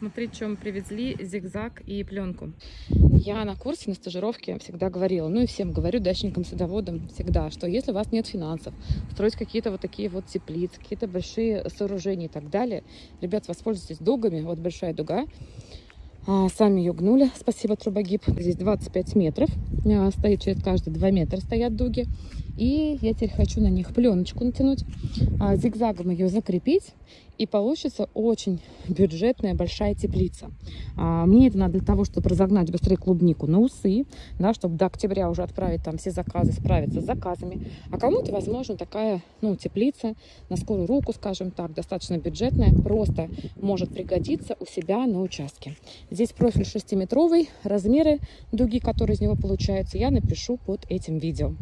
Смотри, чем привезли зигзаг и пленку. Я на курсе, на стажировке всегда говорила, ну и всем говорю, дачникам, садоводам всегда, что если у вас нет финансов, строить какие-то вот такие вот теплицы, какие-то большие сооружения и так далее, ребят, воспользуйтесь дугами, вот большая дуга, а, сами ее гнули, спасибо Трубогиб. Здесь 25 метров, а, стоит через каждые 2 метра стоят дуги. И я теперь хочу на них пленочку натянуть, а, зигзагом ее закрепить. И получится очень бюджетная большая теплица. А, мне это надо для того, чтобы разогнать быстрее клубнику на усы, да, чтобы до октября уже отправить там все заказы, справиться с заказами. А кому-то, возможно, такая ну, теплица на скорую руку, скажем так, достаточно бюджетная, просто может пригодиться у себя на участке. Здесь профиль 6-метровый, размеры дуги, которые из него получаются, я напишу под этим видео.